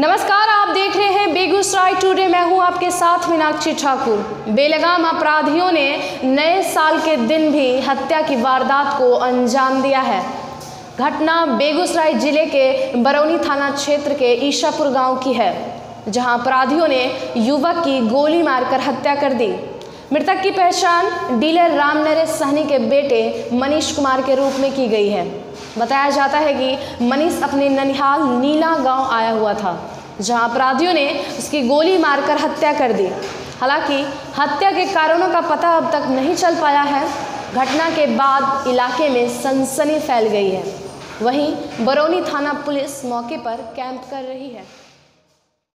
नमस्कार, आप देख रहे हैं बेगूसराय टुडे। मैं हूँ आपके साथ मीनाक्षी ठाकुर। बेलगाम अपराधियों ने नए साल के दिन भी हत्या की वारदात को अंजाम दिया है। घटना बेगूसराय ज़िले के बरौनी थाना क्षेत्र के ईशापुर गाँव की है, जहाँ अपराधियों ने युवक की गोली मारकर हत्या कर दी। मृतक की पहचान डीलर राम नरेश सहनी के बेटे मनीष कुमार के रूप में की गई है। बताया जाता है कि मनीष अपने ननिहाल नीला गाँव आया हुआ था, जहाँ अपराधियों ने उसकी गोली मारकर हत्या कर दी। हालाँकि हत्या के कारणों का पता अब तक नहीं चल पाया है। घटना के बाद इलाके में सनसनी फैल गई है। वहीं बरौनी थाना पुलिस मौके पर कैंप कर रही है।